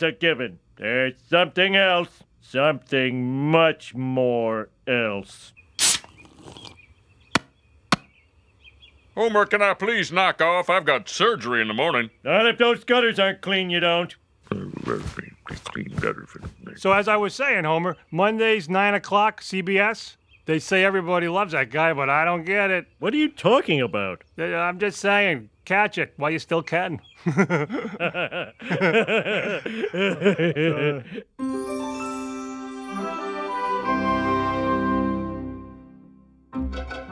that's a given. There's something else. Something much more else. Homer, can I please knock off? I've got surgery in the morning. Not if those gutters aren't clean, you don't. So as I was saying, Homer, Mondays nine o'clock, CBS. They say everybody loves that guy, but I don't get it. What are you talking about? Uh, I'm just saying, catch it while you still can.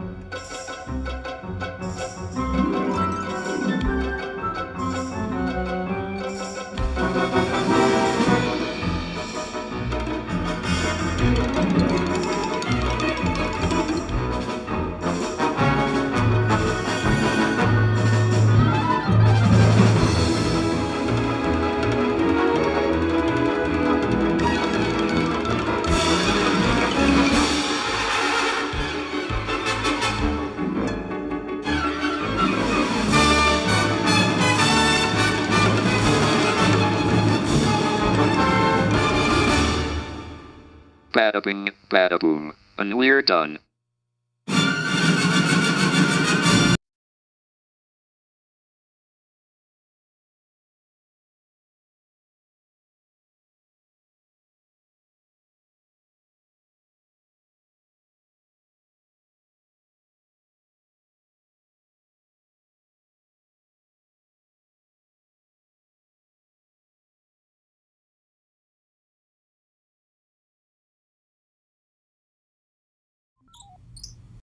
Bada bing, bada boom. And we're done.